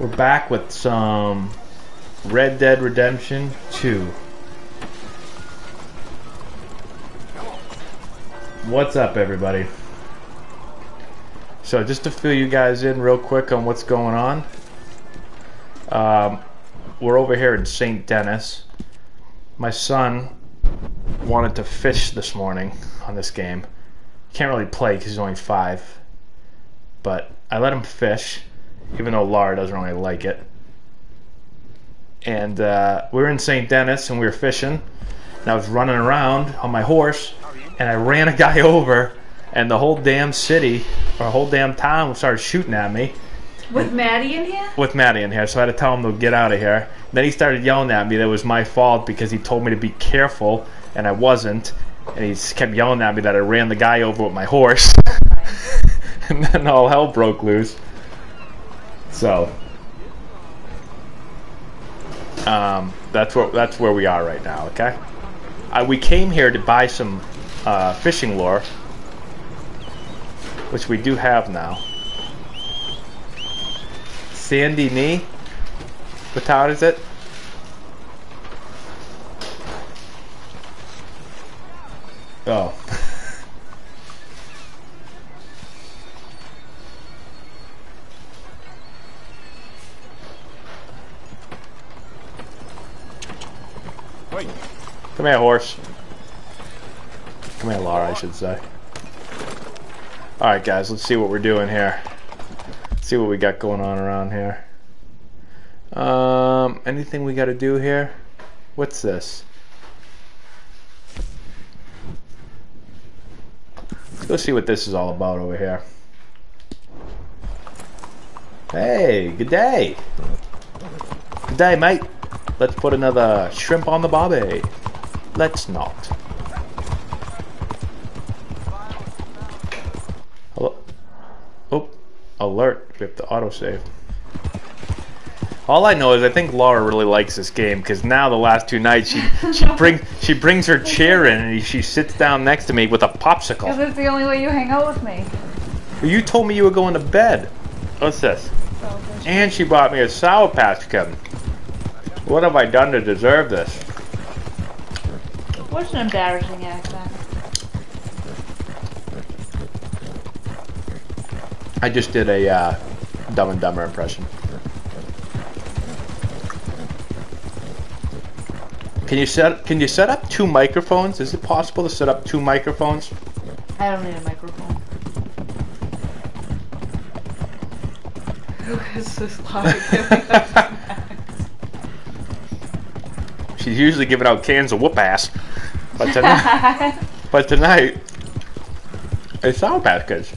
We're back with some Red Dead Redemption 2. What's up, everybody? So, just to fill you guys in real quick on what's going on, um, we're over here in St. Denis. My son wanted to fish this morning on this game. Can't really play because he's only five, but I let him fish even though Lara doesn't really like it. And uh, we were in St. Denis and we were fishing. And I was running around on my horse and I ran a guy over and the whole damn city or whole damn town started shooting at me With Maddie in here? with Maddie in here. So I had to tell him to get out of here. Then he started yelling at me that it was my fault because he told me to be careful and I wasn't. And he kept yelling at me that I ran the guy over with my horse. and then all hell broke loose. So, um, that's where that's where we are right now. Okay, uh, we came here to buy some uh, fishing lure, which we do have now. Sandy knee. What town is it? Oh. Come here, horse. Come here, Laura, I should say. Alright, guys, let's see what we're doing here. Let's see what we got going on around here. Um, anything we got to do here? What's this? Let's see what this is all about over here. Hey, good day. Good day, mate. Let's put another shrimp on the barbie. Let's not. Hello? Oh, alert. We have to autosave. All I know is I think Laura really likes this game because now the last two nights she she bring she brings her chair in and she sits down next to me with a popsicle. Because it's the only way you hang out with me. Well, You told me you were going to bed. What's this? And she bought me a Sour Patch Kid. What have I done to deserve this? What's an embarrassing accent? I just did a uh, Dumb and Dumber impression. Can you set Can you set up two microphones? Is it possible to set up two microphones? I don't need a microphone. Who is this Laura giving us She's usually giving out cans of whoop ass, but tonight, but tonight, it's Sour Patch Kids.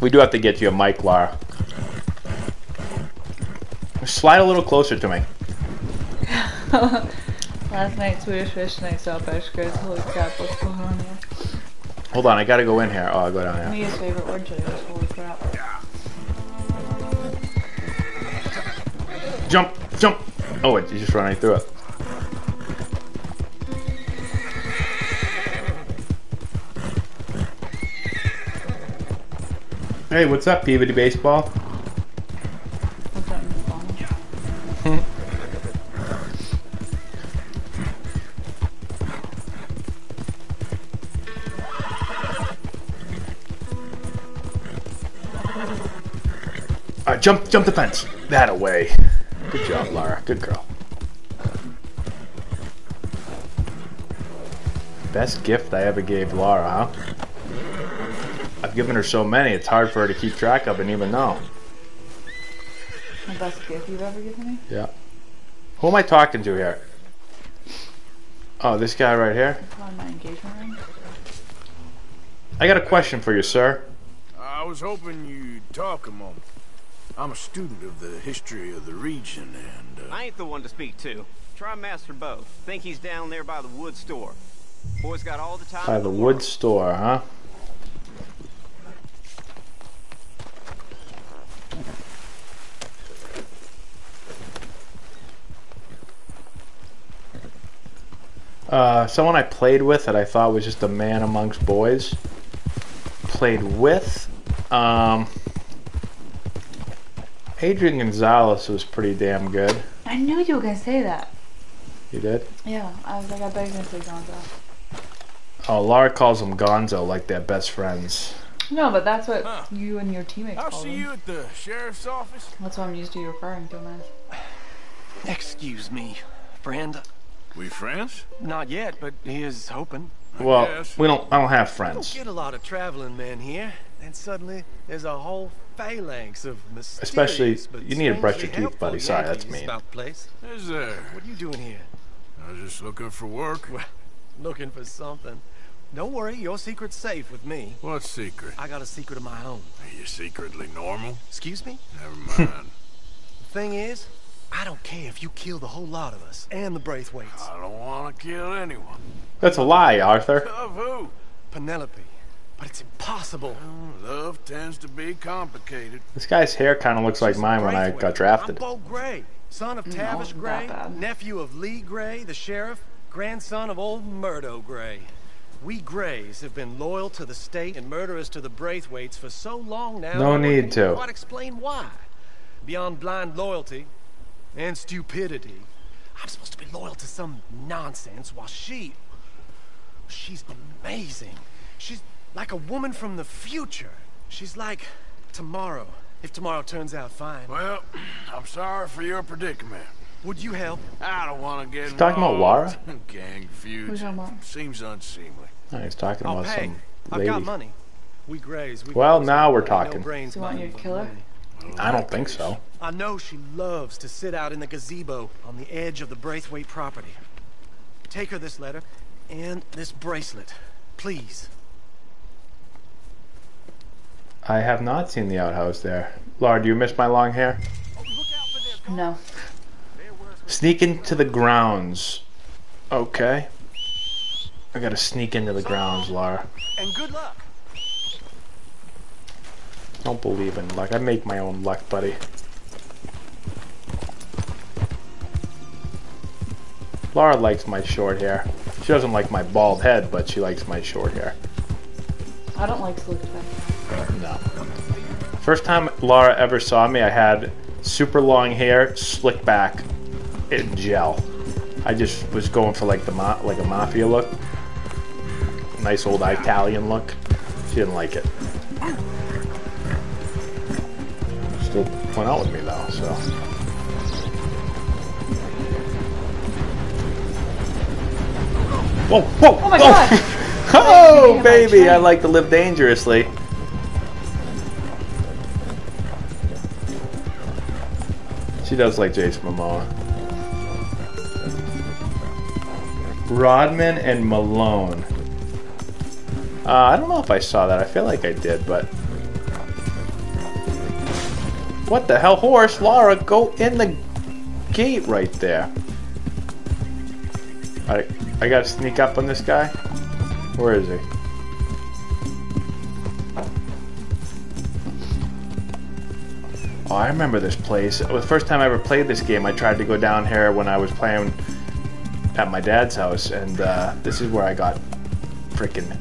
We do have to get you a mic, Lara. Slide a little closer to me. Last night, Swedish Fish Night, Sour Patch Kids. Holy crap, what's going on here? Hold on, I gotta go in here. Oh, I'll go down here. Mia's favorite word today was holy crap. Jump, jump. Oh, wait, you just run right through it. Hey, what's up, Peabody Baseball? What's that in the phone? Uh, jump, jump the fence. That away. Good job, Lara. Good girl. Best gift I ever gave Laura, huh? I've given her so many, it's hard for her to keep track of and even know. The best gift you've ever given me? Yeah. Who am I talking to here? Oh, this guy right here? My engagement ring. I got a question for you, sir. I was hoping you'd talk a moment. I'm a student of the history of the region, and uh, I ain't the one to speak to. Try Master Beau. Think he's down there by the wood store. Boy's got all the time. By in the world. wood store, huh? Uh, someone I played with that I thought was just a man amongst boys. Played with Um, Adrian Gonzalez was pretty damn good. I knew you were gonna say that. You did? Yeah, I was like, I bet you're gonna say Gonzo. Oh, Laura calls him Gonzo like they're best friends. No, but that's what Huh. you and your teammates I'll call see him. you at the sheriff's office. That's what I'm used to you referring to him as. Excuse me, friend. We friends? Not yet, but he is hoping. Well, we don't. I don't have Don't friends. get a lot of traveling men here, and suddenly there's a whole phalanx of mysterious Especially- but you need to brush your teeth, buddy. Sorry, that's Yankees mean. About place. Is there? What are you doing here? I was just looking for work. Looking for something. Don't worry, your secret's safe with me. What secret? I got a secret of my own. Are you secretly normal? Excuse me? Never mind. The thing is, I don't care if you kill the whole lot of us and the Braithwaites. I don't want to kill anyone. That's a lie, Arthur. Of who? Penelope. But it's impossible. Well, love tends to be complicated. This guy's hair kind of looks like mine when I got drafted. I'm Beau Gray, son of mm, Tavish that Gray, nephew of Leigh Gray, the sheriff, grandson of old Murdo Gray. We Grays have been loyal to the state and murderous to the Braithwaites for so long now. No need to. Quite explain why. Beyond blind loyalty and stupidity, I'm supposed to be loyal to some nonsense while she, she's amazing. She's like a woman from the future. She's like tomorrow. If tomorrow turns out fine, Well, I'm sorry for your predicament. would you help? I don't want to get He's talking about involved. Laura? Gang feuds. Who's talking about? Seems unseemly. Oh, he's talking I'll about pay. some I've got money. We graze. We Well, got now we're talking. No brains, So you want money, you to kill her? I don't think so. I know she loves to sit out in the gazebo on the edge of the Braithwaite property. Take her this letter and this bracelet, please. I have not seen the outhouse there. Laura, do you miss my long hair? No. Sneak into the grounds. Okay. I gotta sneak into the grounds, Laura. And good luck. Don't believe in luck. I make my own luck, buddy. Laura likes my short hair. She doesn't like my bald head, but she likes my short hair. I don't like slicked back. No. First time Laura ever saw me, I had super long hair, slick back, in gel. I just was going for like the ma- like a mafia look, nice old Italian look. She didn't like it. Still went out with me though, so. Whoa! Whoa! Oh my god! Oh, baby, I like to live dangerously. She does like Jason Momoa. Rodman and Malone. Uh, I don't know if I saw that. I feel like I did, but. What the hell, horse? Laura, go in the gate right there. I, I gotta sneak up on this guy. Where is he? Oh, I remember this place. The first time I ever played this game, I tried to go down here when I was playing at my dad's house, and uh, this is where I got freaking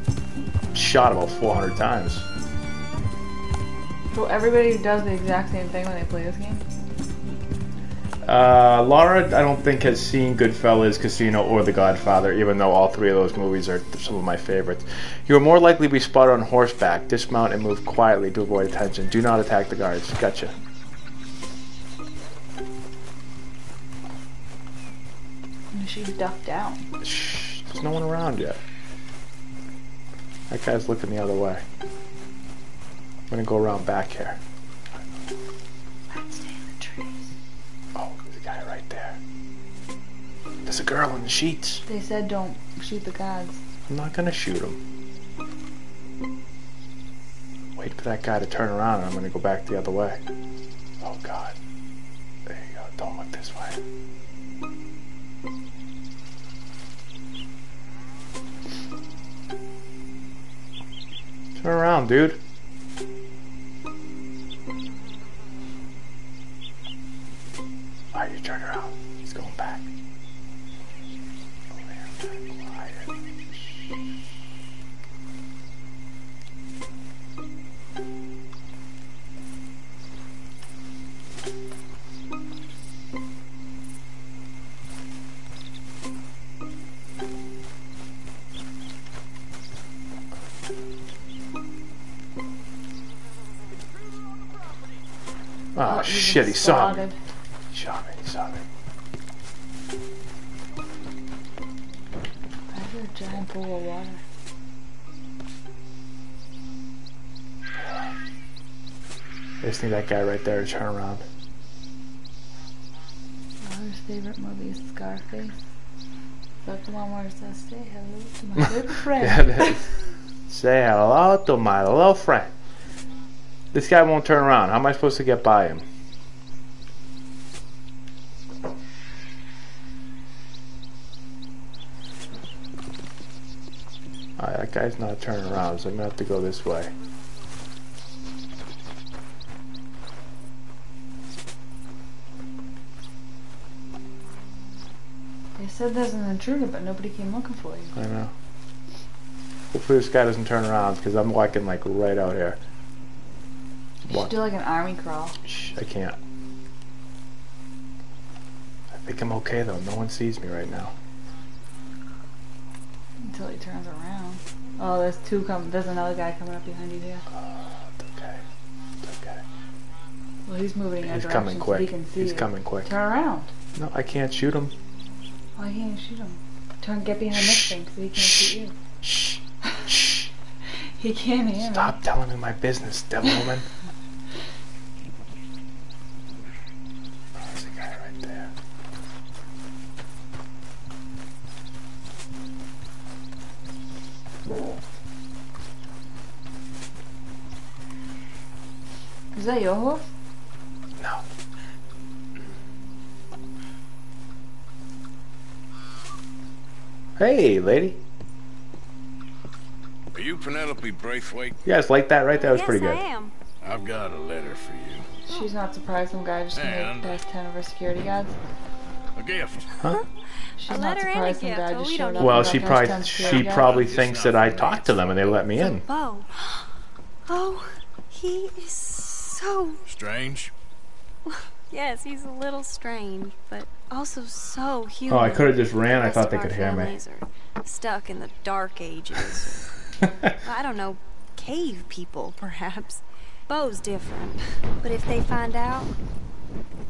shot about 400 times. So everybody does the exact same thing when they play this game? Uh, Laura, I don't think has seen Goodfellas, Casino, or The Godfather, even though all three of those movies are some of my favorites. You are more likely to be spotted on horseback. Dismount and move quietly to avoid attention. Do not attack the guards. Gotcha. Ducked down. Shh, there's no one around yet. That guy's looking the other way. I'm gonna go around back here. Let's stay in the trees. Oh, there's a guy right there. There's a girl in the sheets. They said don't shoot the guards. I'm not gonna shoot him. Wait for that guy to turn around and I'm gonna go back the other way. Oh god. There you go. Don't look this way. Turn around, dude. Why you turn around? Ah, oh, you've shit, he saw me. He saw me, he saw me. I hear a giant pool of water. I just need that guy right there to turn around. Mother's favorite movie is Scarface. Is that the one where it says, say hello to my little friend? Yeah. Say hello to my little friend. This guy won't turn around. How am I supposed to get by him? Alright, that guy's not turning around, so I'm gonna have to go this way. They said there's an intruder, but nobody came looking for you. I know. Hopefully this guy doesn't turn around because I'm walking like right out here. You What? should do like an army crawl. Shh, I can't. I think I'm okay though. No one sees me right now. Until he turns around. Oh, there's two come. There's another guy coming up behind you here. Oh, it's okay. It's okay. Well, he's moving in He's coming so quick. he can see He's you. coming quick. Turn around. No, I can't shoot him. Why can't you shoot him? Turn, get behind this thing so he can't shoot you. Shh. Shh. He can't hear me. Stop telling me my business, devil woman. Hey, lady. Are you Penelope Braithwaite? You guys like that, right? That was yes, pretty I good. am. I've got a letter for you. She's not surprised some guy just made it And- past 10 of her security guards. A gift. Huh? She's A not letter and a surprised some gift. guy Oh, just we showed don't up. Well, she probably she probably thinks that I talked to them and they let me in. Beau. Oh. oh, he is so. Strange. Yes, he's a little strange, but also so human. Oh, I could have just ran. I thought they could hear me. are stuck in the dark ages. I don't know, cave people, perhaps. Beau's different. But if they find out,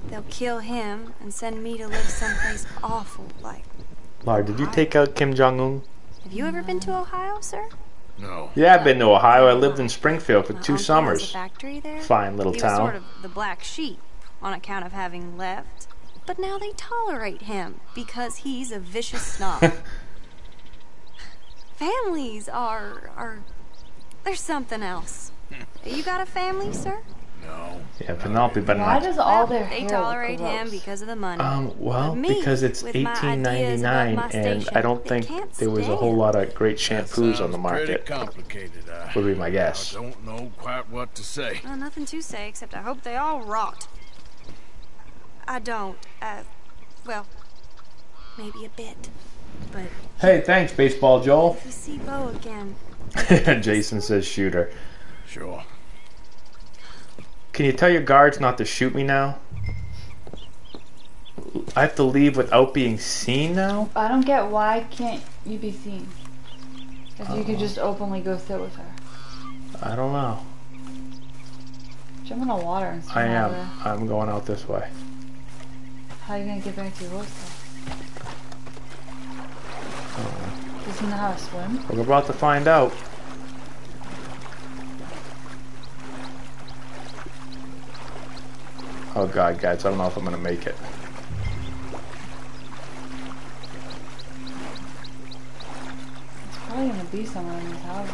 they'll kill him and send me to live someplace awful like. Laura, did you take out Kim Jong Un? Have you ever been to Ohio, sir? No. Yeah, I've been to Ohio. I lived in uh-huh. Springfield for My two uh-huh. uncle has summers. a factory there. Fine little he was sort town. of the black sheep on account of having left. But now they tolerate him because he's a vicious snob. Families are are there's something else. you got a family, sir? No. Yeah, Penelope, but Why not. does all Well, their they tolerate look him because of the money. Um, well, me, because it's with my ideas about 1899, my and I don't think there was a whole lot of great shampoos on the market. Pretty complicated. I, Would be my guess. I don't know quite what to say. Well, nothing to say except I hope they all rot. I don't. Uh, well, maybe a bit. But Hey, thanks, Baseball Joel. if you see Beau again, Jason says shooter. Sure. Can you tell your guards not to shoot me now? I have to leave without being seen now? I don't get why can't you be seen? If you could just openly go sit with her. I don't know. Jump in the water and swim I out am. of there. I'm going out this way. How are you gonna get back to your horse? Does he know how to swim? We're about to find out. Oh god, guys, I don't know if I'm gonna make it. It's probably gonna be somewhere in these houses.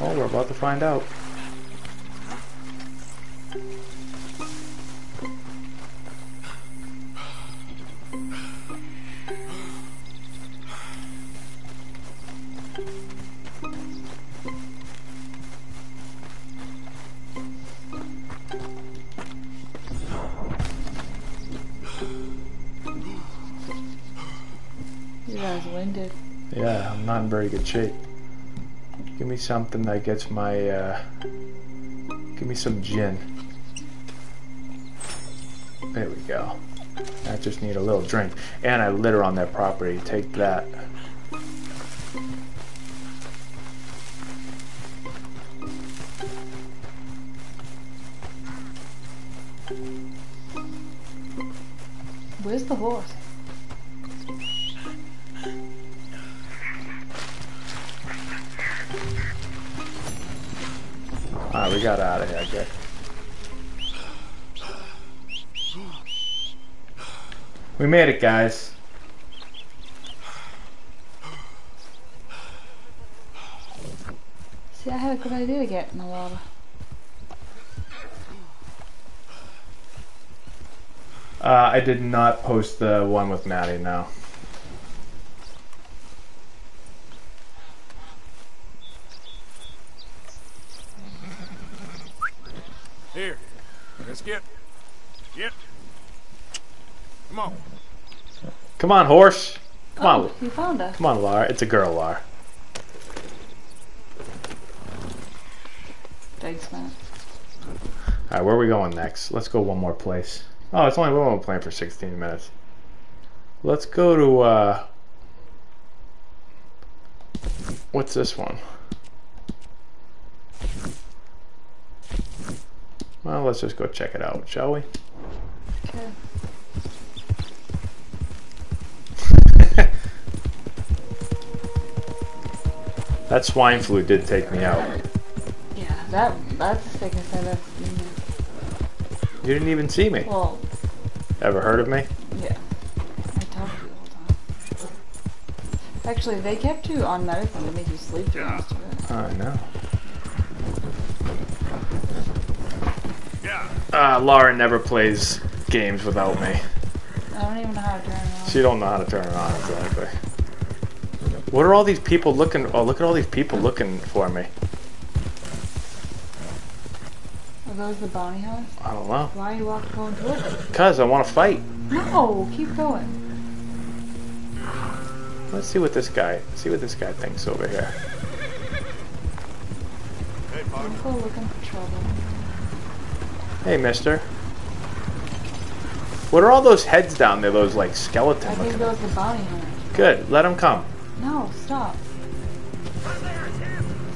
Oh, we're about to find out. You guys winded. Yeah, I'm not in very good shape. Give me something that gets my, uh... Give me some gin. There we go. I just need a little drink. And I litter on that property. Take that. Where's the horse? We got out of here, okay. We made it, guys. See, I had a good idea to get in the water. Uh, I did not post the one with Maddie, no. Here, let's get. Get. Come on. Come on, horse. Come oh, on. you found us. Come on, Lar. It's a girl, Lar. Thanks, man. Alright, where are we going next? Let's go one more place. Oh, it's only one more playing for 16 minutes. Let's go to, uh... What's this one? Well, let's just go check it out, shall we? Okay. That swine flu did take me out. Yeah, that that's the sickest I've ever seen. You didn't even see me. Well, Ever heard of me? yeah. I talk to you all the time. Actually, they kept you on medicine to make you sleep through most of it. I know. Yeah. Uh, Laura never plays games without me. I don't even know how to turn it on. She don't know how to turn it on exactly. What are all these people looking? Oh, look at all these people looking for me. Are those the bounty hunters? I don't know. Why are you walking going towards them? Cause I want to fight. No, keep going. Let's see what this guy. See what this guy thinks over here. Hey. Don't go looking for trouble. Hey, Mister. What are all those heads down there? Those like skeleton. I think those the bounty hunters. Good. Let them come. No, stop.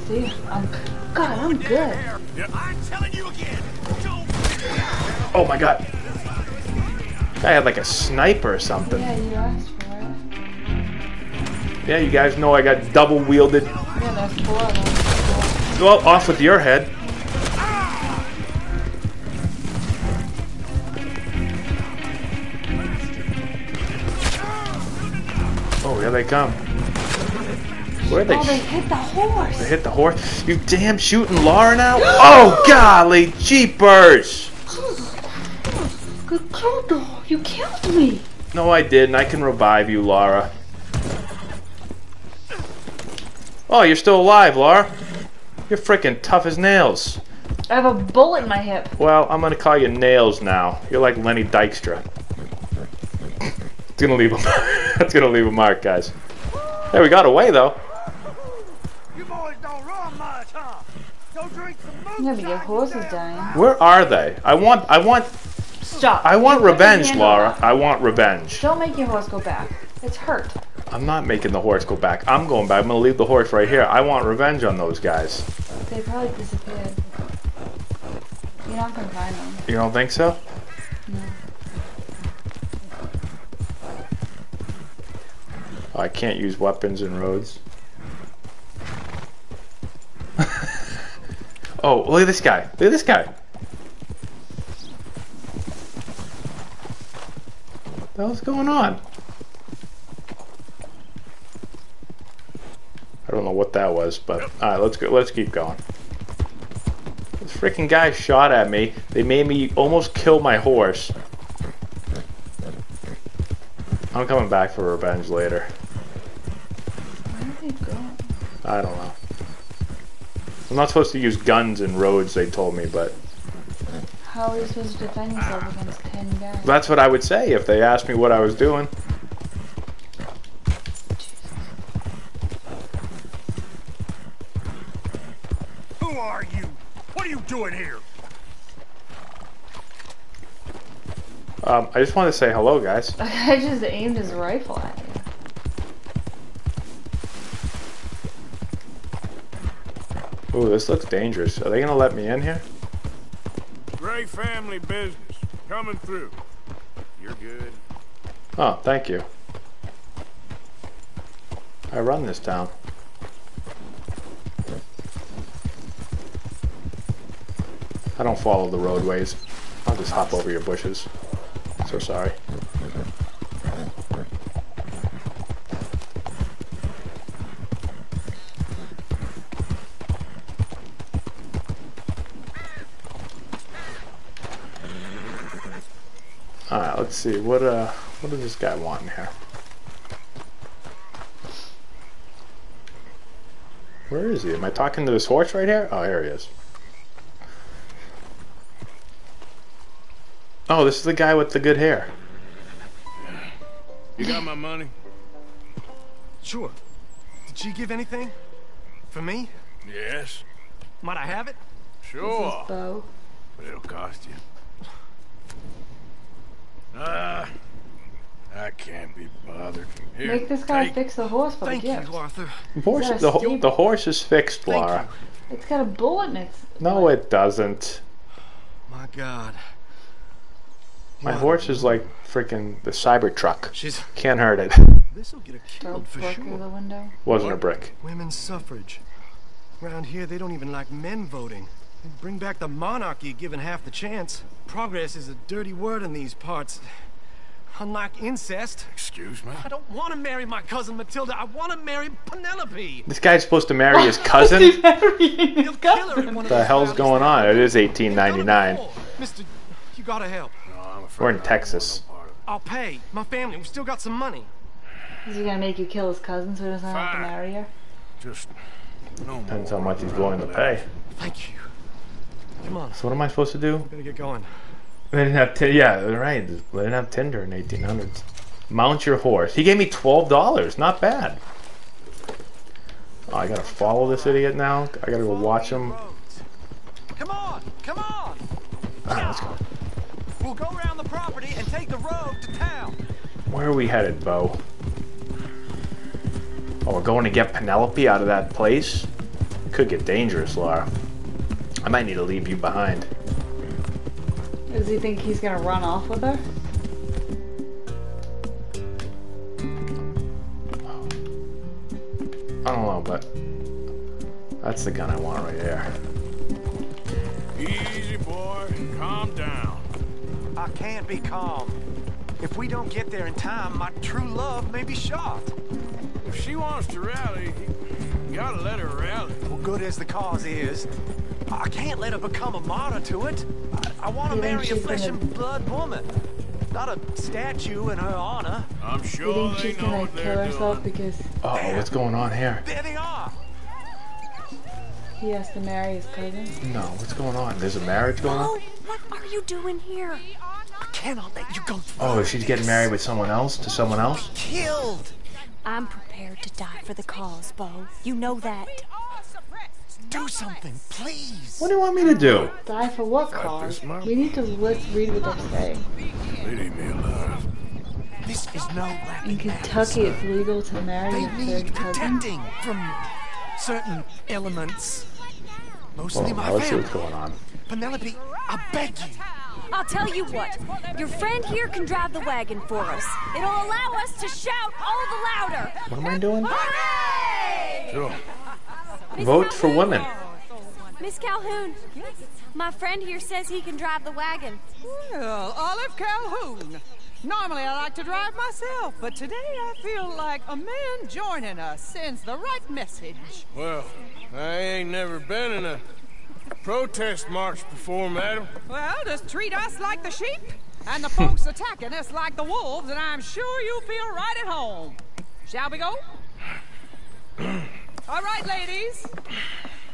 See, I'm. God, I'm good. I'm telling you again. Oh my God. I had like a sniper or something. Yeah, you asked for it. Yeah, you guys know I got double wielded. Yeah, there's four of them. Well, off with your head. Oh, here they come. Where they? Oh, they hit the horse. they hit the horse. You damn shooting Laura now? Oh, golly, jeepers! Good kill, though. You killed me. No, I didn't. I can revive you, Laura. Oh, you're still alive, Laura. You're freaking tough as nails. I have a bullet in my hip. Well, I'm gonna call you Nails now. You're like Lenny Dykstra. It's gonna leave a That's gonna leave a mark, guys. Hey, we got away though. You boys don't run much, huh? Go drink some Yeah, but your horse is dying. Where are they? I want, I want, Stop. I want your revenge, Laura. I want revenge. Don't make your horse go back. It's hurt. I'm not making the horse go back. I'm going back. I'm gonna leave the horse right here. I want revenge on those guys. They probably disappeared. You're not gonna find them. You don't think so? Oh, I can't use weapons in roads. oh, look at this guy. Look at this guy. What the hell's going on? I don't know what that was, but alright, let's go. Let's keep going. This freaking guy shot at me. They made me almost kill my horse. I'm coming back for revenge later. Where are they going? I don't know. I'm not supposed to use guns in roads, they told me, but How are you supposed to defend yourself against ten guys? that's what I would say if they asked me what I was doing. Who are you? What are you doing here? Um, I just wanted to say hello, guys. I just aimed his rifle at you. Ooh, this looks dangerous. Are they gonna let me in here? Gray family business. Coming through. You're good. Oh, thank you. I run this town. I don't follow the roadways. I'll just hop over your bushes. So sorry. Alright, let's see. What uh what does this guy want in here? Where is he? Am I talking to this horse right here? Oh, here he is. Oh, this is the guy with the good hair. You got my money? Sure. Did she give anything? For me? Yes. Might I have it? Sure. Beau. But it'll cost you. Ah, I can't be bothered. Here, Make this guy take- fix the horse for Thank the gift. you, Arthur. Horse, the, ho- the horse is fixed, Thank Laura. It's got a bullet in its. No, it doesn't. My God. My What? horse is like freaking the Cybertruck. She's. Can't hurt it. This'll get her a killed for brick through sure. the window. Wasn't a brick. Women's suffrage. Around here, they don't even like men voting. They'd bring back the monarchy given half the chance. Progress is a dirty word in these parts. Unlike incest, Excuse me? I don't want to marry my cousin Matilda. I want to marry Penelope. This guy's supposed to marry his cousin? He'll kill her in one of the hell's going on? It is 1899. Mister, you gotta help. No, I'm afraid We're in I Texas. no part of it. I'll pay. My family, We've still got some money. Is he gonna make you kill his cousin so he doesn't have to marry her? Just no more. Depends how much he's willing to pay. Thank you. Come on, So what am I supposed to do? better get going. They didn't have t- yeah, right. They didn't have Tinder in 1800s. Mount your horse. He gave me twelve dollars. Not bad. Oh, I gotta follow this idiot now. I gotta go watch him. Come on, come on. Alright, let's go. We'll go around the property and take the road to town. Where are we headed, Beau? Oh, we're going to get Penelope out of that place? Could get dangerous, Laura. I might need to leave you behind. Does he think he's gonna run off with her? I don't know, but that's the gun I want right there. Easy, boy. Calm down. I can't be calm. If we don't get there in time, my true love may be shot. If she wants to rally, you gotta let her rally. Well, good as the cause is, I can't let her become a martyr to it. I, I want to marry a flesh gonna- and blood woman, not a statue in her honor. I'm You sure think they she's know gonna what kill herself doing. because Uh oh, what's going on here? There they are. he has to marry his cousin? No, what's going on? There's a marriage going on? Oh, what are you doing here? I cannot let you go through. Oh, she's getting married with someone else? To someone else? Killed. I'm prepared to die for the cause, Beau. You know that. Do something, please. What do you want me to do? Die for what cause? We need to let's read what they're saying. They need me alive. This is no In laughing matter, Kentucky, it's legal to marry They your need third cousin. protecting from certain elements. Mostly my let's see what's going on. Penelope, I beg you. I'll tell you what. Your friend here can drive the wagon for us. It'll allow us to shout all the louder. What am I doing? Sure. Miss Vote for women. Miss Calhoun, my friend here says he can drive the wagon. Well, Olive Calhoun. Normally I like to drive myself, but today I feel like a man joining us sends the right message. Well, I ain't never been in a protest march before, madam. Well, just treat us like the sheep, and the folks attacking us like the wolves, and I'm sure you feel right at home. Shall we go? All right, ladies.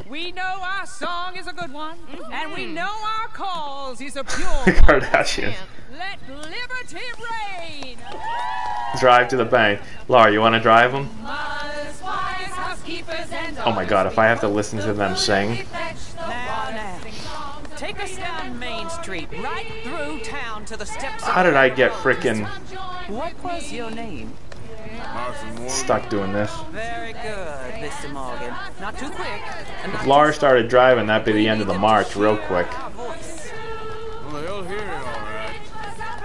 We know our song is a good one, and we mm-hmm. know our cause is a pure. Kardashian. Let liberty reign. Drive to the bank. Laura, you want to drive them? Mothers, wives, Oh my god, if I have to listen to them sing. Now, now, take us down Main Street, right through town to the steps. How did I get frickin' What was your name? Martha Morgan. stuck doing this? Very good, Mr. Morgan. Not too quick. If not Laura started driving, that'd be the end of the march real quick. Well, hear it all right.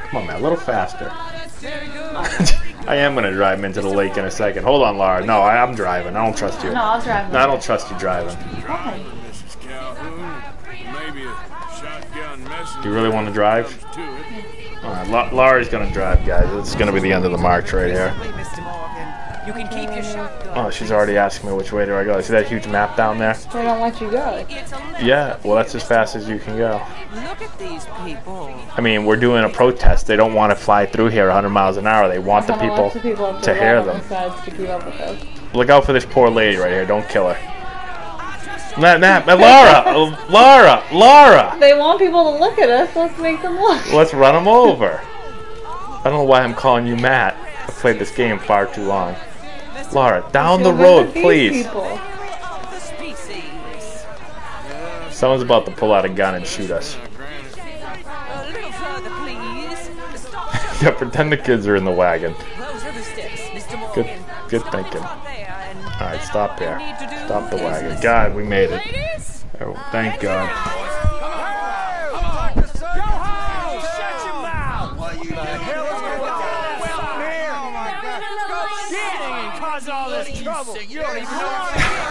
Come on, man, a little faster. I am gonna drive him into the lake in a second. Hold on, Laura. No, I, I'm driving. I don't trust you. No, I'll drive. No, I don't trust you driving. Why? Mrs. Calhoun, maybe a shotgun messenger. Do you really want to drive? comes. All right, La- Laura's gonna drive, guys. It's gonna be the end of the march right here. Mr. Morgan, you can keep your shotgun. Oh, she's already asking me which way do I go. See that huge map down there? They don't let you go. It's a little Yeah, well, that's as fast as you can go. Look at these people. I mean, we're doing a protest. They don't want to fly through here 100 miles an hour. They want the people the people to hear them. Decides to keep up with us. Look out for this poor lady right here. Don't kill her. Nah, nah, uh, Laura, Laura, Laura. They want people to look at us. Let's make them look. Let's run them over. I don't know why I'm calling you Matt. I've played this game far too long. Laura, down the road, these please. People. Someone's about to pull out a gun and shoot us. A little further, please. Stop. Yeah, pretend the kids are in the wagon. Those are the steps, Mr. Morgan. Good, good thinking. Stop there and All right, stop there. need to do Stop the wagon. God, we made it. Oh, thank God.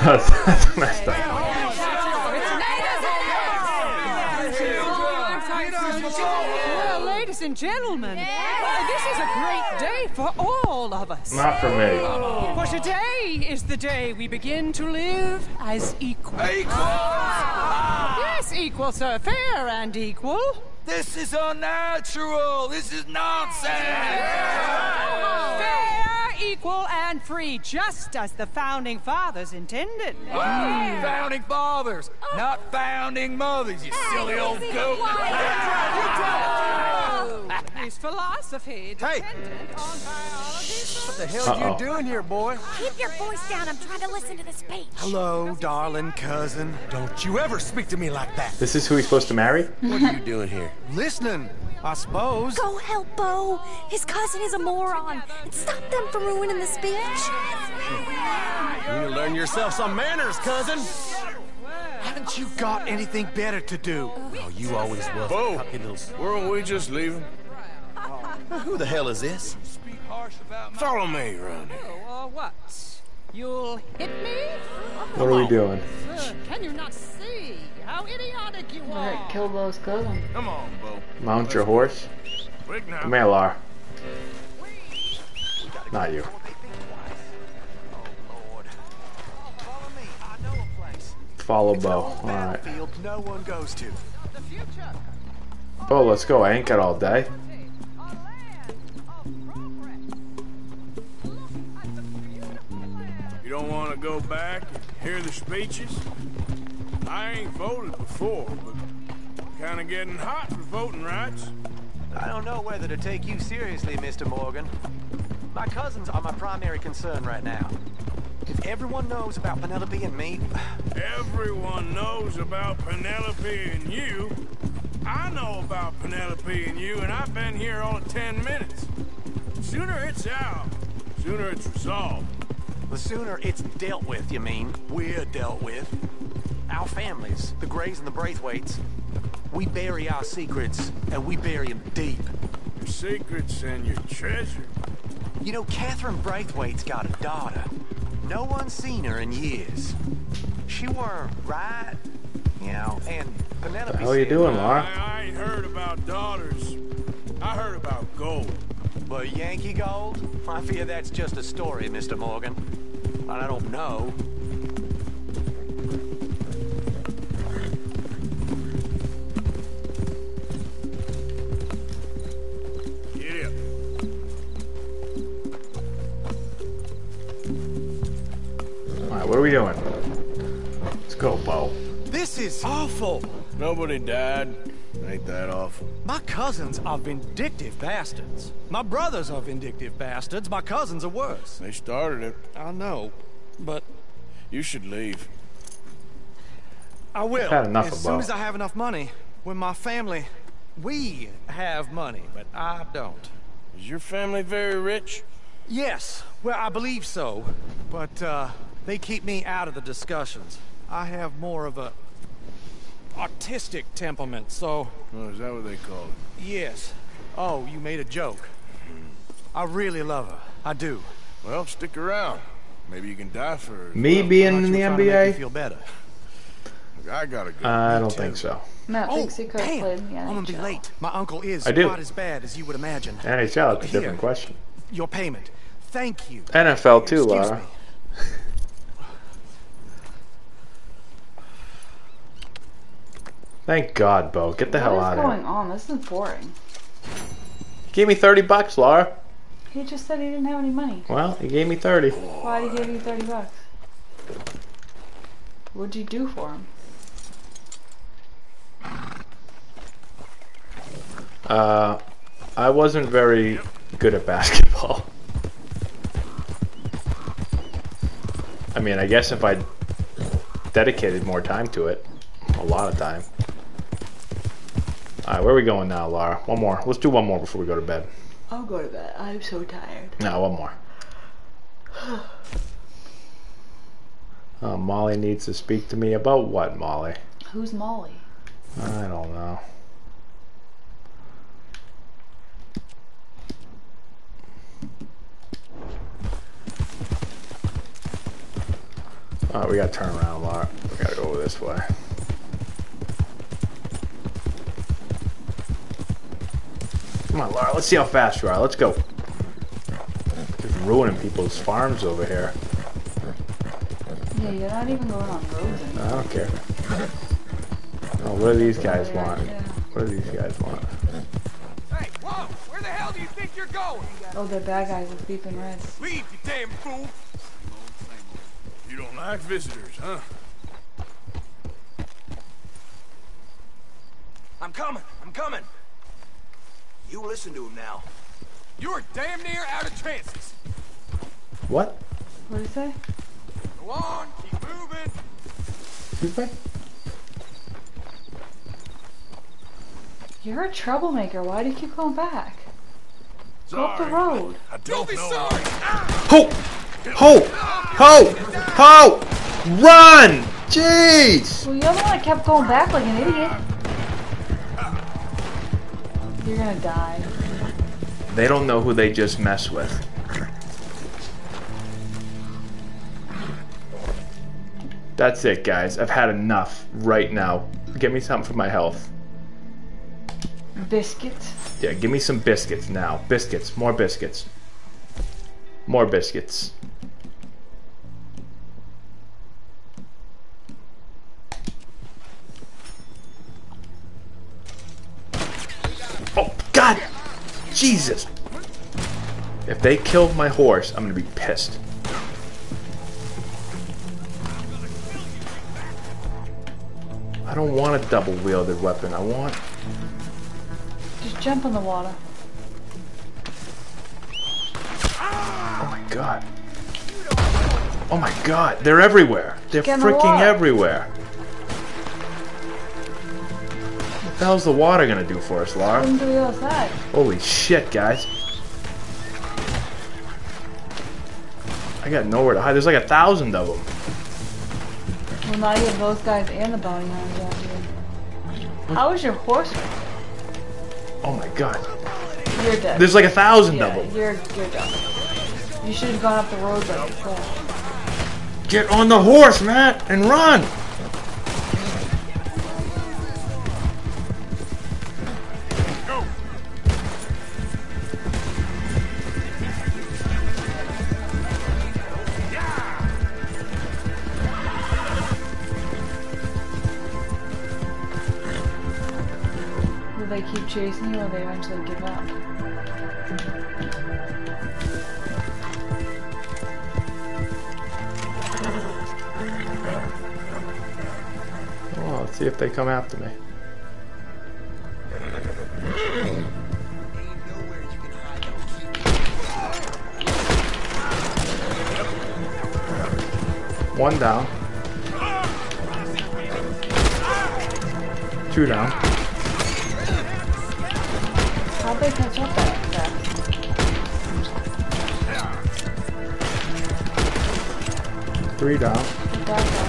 That's messed up. well, ladies and gentlemen, uh, this is a great day for all of us. Not for me. For today is the day we begin to live as equal. Yes, equal, sir. Fair and equal. This is unnatural. This is nonsense. Fair, equal, and free, just as the founding fathers intended. Founding fathers, oh. not founding mothers, you silly old goat. Oh. His philosophy dependent on biology. What the hell Uh-oh. you doing here, boy? Keep your voice down. I'm trying to listen to the speech. Hello, darling cousin. Don't you ever speak to me like that. This is who he's supposed to marry? What are you doing here? Listening, I suppose. Go help Beau. His cousin is a moron. And stop them from ruining the speech. You learn yourself some manners, cousin. Haven't you got anything better to do? Oh, you always will. Beau, a cocky little... weren't we just leaving? Who the hell is this? Follow me around here. Oh, uh, what? You'll hit me? What are we doing? Sir, can you not see how idiotic you are? Alright, kill Beau's cousin. Come on, Beau. Mount your horse? Quick now. Come here, Laura. Not you. Oh, Follow Beau. Alright. no one goes to. Beau, let's go. I ain't got all day. Don't want to go back and hear the speeches? I ain't voted before, but kind of getting hot for voting rights. I don't know whether to take you seriously, Mr. Morgan. My cousins are my primary concern right now. If everyone knows about Penelope and me, Everyone knows about Penelope and you. I know about Penelope and you, and I've been here all ten minutes. Sooner it's out, sooner it's resolved. The sooner it's dealt with, you mean, we're dealt with. Our families, the Grays and the Braithwaites, we bury our secrets, and we bury them deep. Your secrets and your treasure. You know, Catherine Braithwaite's got a daughter. No one's seen her in years. She weren't right, you know, and Penelope The hell are you doing, Laura? I, I ain't heard about daughters. I heard about gold. But Yankee Gold? I fear that's just a story, Mr. Morgan. And I don't know. Alright, what are we doing? Let's go, Beau. This is awful. Nobody died. Ain't that awful? My cousins are vindictive bastards. My brothers are vindictive bastards. My cousins are worse. They started it. I know, but You should leave. I will. had enough as soon as I have enough money. When my family, we have money, but I don't. Is your family very rich? Yes, well, I believe so, but uh, they keep me out of the discussions. I have more of a artistic temperament, so Oh, is that what they call it? yes. Oh, you made a joke. I really love her. I do. Well, stick around. Maybe you can die for her. Me Well, being in the you trying to make me NBA? feel better. I gotta go. I don't think so. Matt Oh, thinks he could damn! played in the I'm gonna be late. My uncle is I do. quite as bad as you would imagine. NHL, it's a Here. different question. Your payment. Thank you. NFL too, Excuse Laura. Thank God, Beau. Get the hell out of here. What is going on? This is boring. He gave me 30 bucks, Laura. He just said he didn't have any money. Well, he gave me 30. Why did he give you 30 bucks? What'd you do for him? Uh, I wasn't very good at basketball. I mean, I guess if I dedicated more time to it, a lot of time. All right, where are we going now, Laura? One more. Let's do one more before we go to bed. I'll go to bed. I'm so tired. No, one more. Uh, Molly needs to speak to me about what, Molly? Who's Molly? I don't know. Alright, we gotta turn around, Laura. We gotta go this way. Come on, Laura, let's see how fast you are. Let's go. Just ruining people's farms over here. Yeah, you're not even going on roads anymore. I don't care. Oh, what do these guys want? Yeah. What do these guys want? Hey, whoa! Where the hell do you think you're going? Oh, they're bad guys with beeping reds. Leave, you damn fool! You don't like visitors, huh? I'm coming. I'm coming. You listen to him now. You're damn near out of chances. What? What did he say? Go on, keep moving. Excuse me? You're a troublemaker. Why do you keep going back? Go up the road. I You'll don't be know. sorry. Ho! Ho! Ho! Ho! Run! Jeez! Well, you're the one that kept going back like an idiot. You're gonna die. They don't know who they just mess with. That's it, guys. I've had enough right now. Give me something for my health. Biscuits. Yeah, give me some biscuits now. Biscuits. More biscuits. More biscuits. Jesus! If they kill my horse, I'm gonna be pissed. I don't want a double-wielded weapon. I want Just jump in the water. Oh my god. Oh my god, they're everywhere. They're freaking everywhere. The hell's the water gonna do for us, Laura? Come the other side. Holy shit, guys. I got nowhere to hide. There's like a thousand of them. Well, now you have those guys and the bounty hunters after you. How is your horse? Oh my god. You're dead. There's like a thousand yeah, of them. you're you're done. You should have gone up the road like you said. Get on the horse, Matt, and run! Will they eventually give up? Let's see if they come after me. One down. Two down. How'd they catch up that fast? Three down. Get that guy.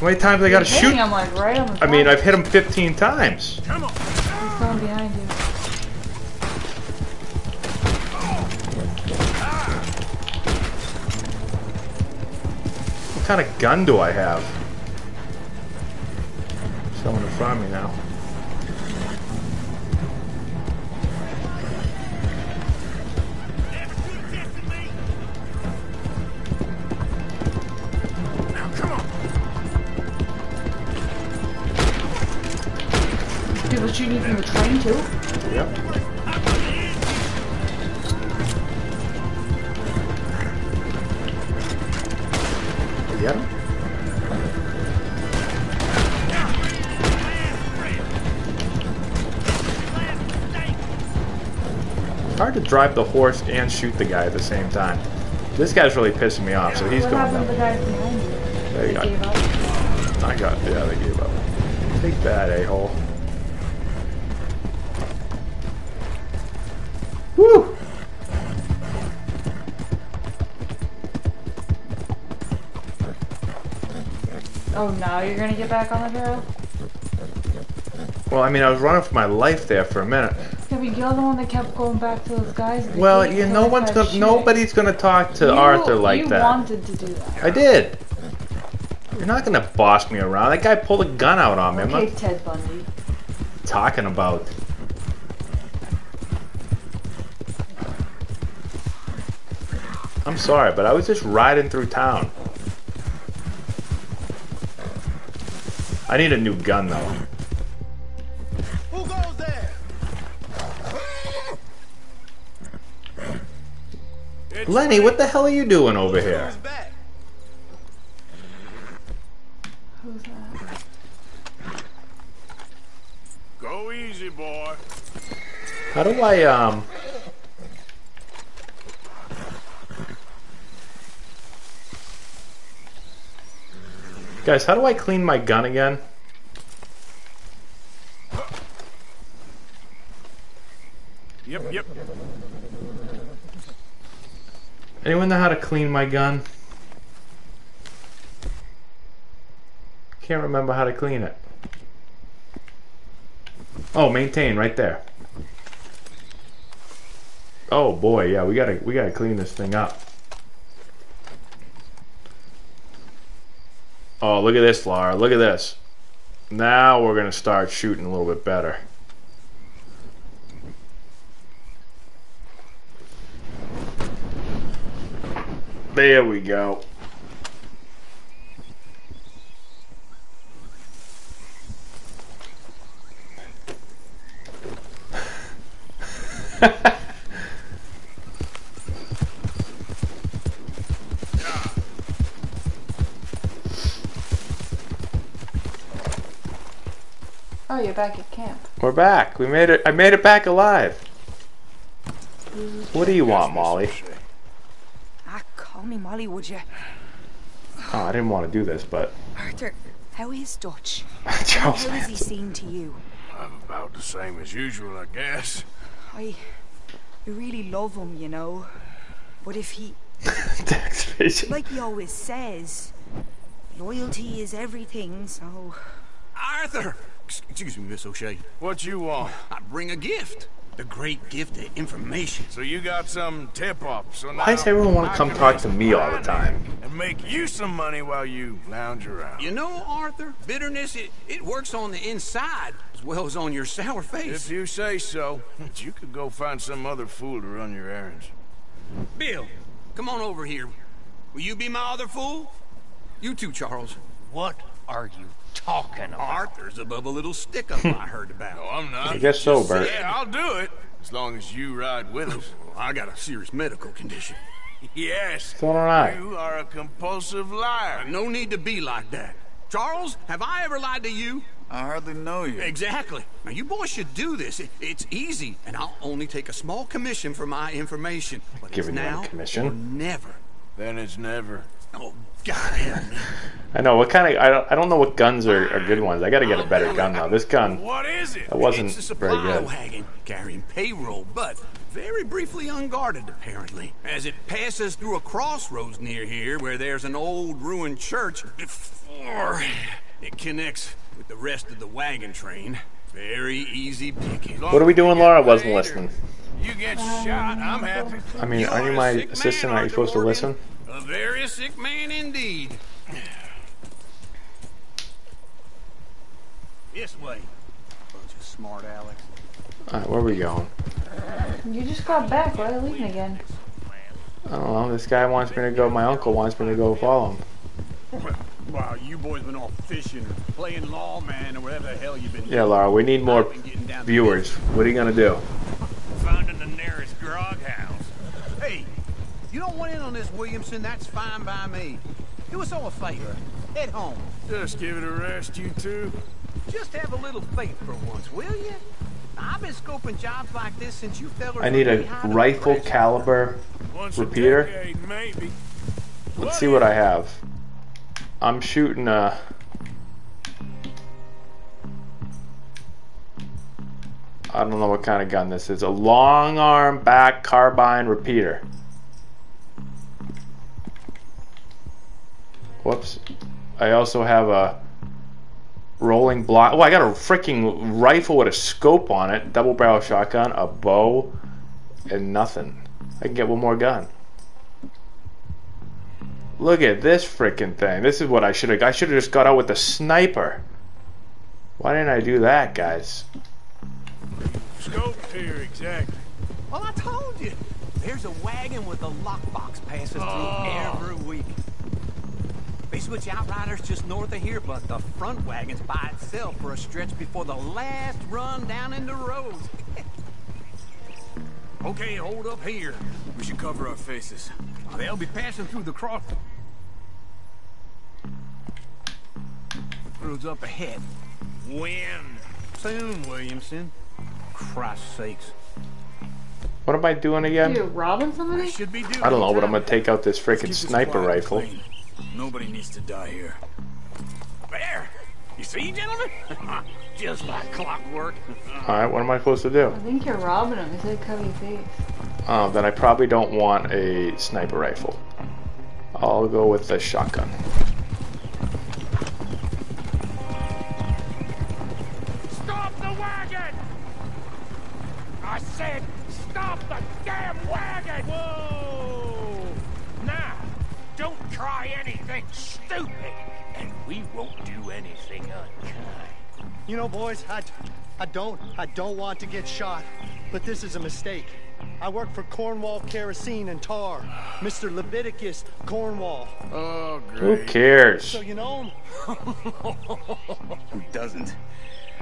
How many times I gotta You're hitting shoot? him like right on the I mean. I've hit him 15 times. He's coming behind you. What kind of gun do I have? Drive the horse and shoot the guy at the same time. This guy's really pissing me off, so he's what going to the down. guys behind you? There you They gave go. up? I got, yeah, they gave up. Take that, a-hole. Woo! Oh, now you're gonna get back on the trail? Well, I mean, I was running for my life there for a minute. You're the one that kept going back to those guys. Well, you no one's gonna, nobody's gonna talk to You- Arthur like you that. wanted to do that. I did. You're not gonna boss me around. That guy pulled a gun out on me. I'm Okay, not Ted Bundy. talking about. I'm sorry, but I was just riding through town. I need a new gun though. Lenny, what the hell are you doing over here? Who's that? Go easy, boy. How do I um? Guys, how do I clean my gun again? Anyone know how to clean my gun? Can't remember how to clean it. Oh, maintain right there. Oh boy, yeah, we gotta we gotta clean this thing up. Oh, look at this, Laura. Look at this. Now we're gonna start shooting a little bit better. There we go. Oh, you're back at camp. We're back. We made it. I made it back alive. What do you want, Molly? Call me Molly, would you? Oh, I didn't want to do this, but Arthur, how is Dutch? Charles how is he Manson. seem to you? I'm about the same as usual, I guess. I, I really love him, you know. But if he, like he always says, loyalty is everything, so. Arthur! Excuse me, Miss O'Shea. What you want? I bring a gift. The great gift of information. So you got some tip-off, so Why does everyone want to come talk to me all the time? and make you some money while you lounge around. You know, Arthur, bitterness, it, it works on the inside as well as on your sour face. If you say so, you could go find some other fool to run your errands. Bill, come on over here. Will you be my other fool? You too, Charles. What are you talking about? Arthur's above a little stick-up I heard about. No, oh, I'm not. I guess so, Just Bert. said I'll do it, as long as you ride with us. I got a serious medical condition. yes. So don't I. You are a compulsive liar. No need to be like that. Charles, have I ever lied to you? I hardly know you. Exactly. Now, you boys should do this. It, it's easy, and I'll only take a small commission for my information. But Giving it's you now a commission. or never. Then it's never. Oh, God. I know what kind of I don't, I don't know what guns are, are good ones. I got to get a better gun though. This gun What is it? that wasn't it's a very good. wagon carrying payroll, but very briefly unguarded, apparently. As it passes through a crossroads near here where there's an old ruined church before it connects with the rest of the wagon train. Very easy picking. What are we doing, Laura? I wasn't listening. You get shot, I'm happy. I mean, aren't you my assistant? Aren't you supposed to listen? A very sick man indeed. This way. Bunch of smart Alex. All right, where are we going? You just got back. Why are you leaving again? I don't know. This guy wants me to go. My uncle wants me to go follow him. Wow, you boys been off fishing or playing lawman or whatever the hell you've been Yeah, Laura, we need more viewers. What are you gonna do? Finding the nearest grog house. Hey, you don't want in on this, Williamson. That's fine by me. Do us all a favor. Head home. Just give it a rest, you two. Just have a little faith for once, will you? I've been scoping jobs like this since you fellers I need a rifle caliber Once repeater. decade, maybe. Let's see what I have. I'm shooting a. I don't know what kind of gun this is. A long arm back carbine repeater. Whoops. I also have a rolling block. Oh, I got a freaking rifle with a scope on it, double barrel shotgun, a bow, and nothing. I can get one more gun. Look at this freaking thing. This is what I should have. I should have just got out with the sniper. Why didn't I do that, guys? Scope here, exactly. Well, I told you. There's a wagon with a lockbox passes Oh. through every week. They switch outriders just north of here, but the front wagon's by itself for a stretch before the last run down into Rhodes. okay, hold up here. We should cover our faces. They'll be passing through the cross roads up ahead. When? Soon, Williamson. Christ's sakes. What am I doing again? You robbing somebody? Should be doing I don't know, but I'm gonna take out this freaking sniper rifle. clean. Nobody needs to die here. There! You see, gentlemen? Just like clockwork. Alright, what am I supposed to do? I think you're robbing him. He said cover your face. Oh, then I probably don't want a sniper rifle. I'll go with the shotgun. Stop the wagon! I said, stop the damn wagon! Whoa! Now, try anything stupid, and we won't do anything unkind. You know, boys, I, I don't, I don't want to get shot, but this is a mistake. I work for Cornwall Kerosene and Tar, Mr. Leviticus Cornwall. Oh, Who cares? So you know him? Who doesn't?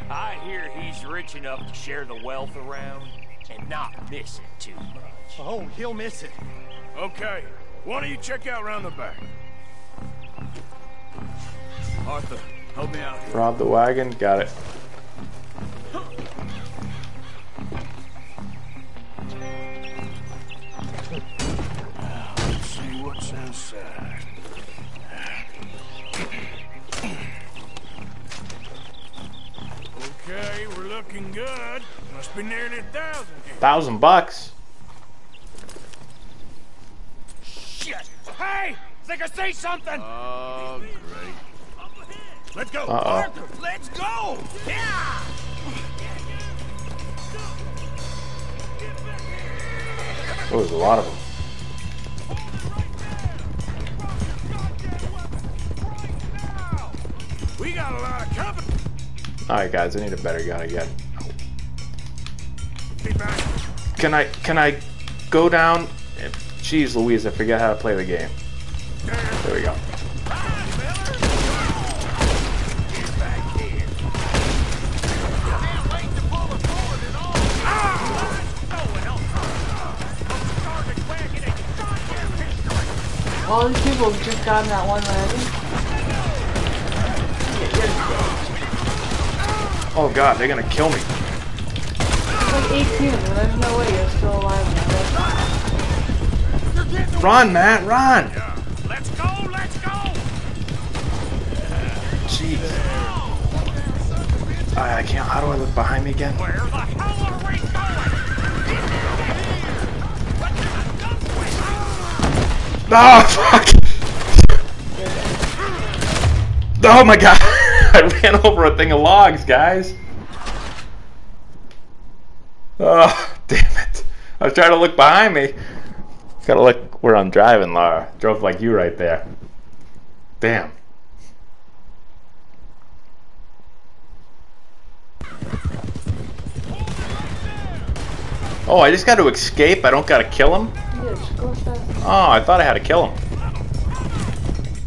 I hear he's rich enough to share the wealth around and not miss it too much. Oh, he'll miss it. Okay. Why don't you check out round the back? Arthur, help me out here. Rob the wagon, got it. Let's see what's inside. Okay, we're looking good. Must be nearly a thousand. Thousand bucks. Shit! Hey! Think I say something? Oh, great. Let's go, Uh-oh. Arthur. Let's go. Yeah. Oh, there's a lot of them. We got a lot of company. Alright guys, I need a better gun again. Can I can I go down? Jeez Louise, I forget how to play the game. There we go. All these people have just gotten that one wagon. Oh god, they're gonna kill me. It's like 18, there's no way you're still alive now. Run, man, run! Yeah. Let's go, let's go! Jeez. I, I can't, how do I look behind me again? Where the hell are we going? Oh, fuck! Oh my god! I ran over a thing of logs, guys! Oh, damn it. I was trying to look behind me. Gotta look where I'm driving, Laura. Drove like you right there. Damn. Oh, I just got to escape. I don't got to kill him. Oh, I thought I had to kill him.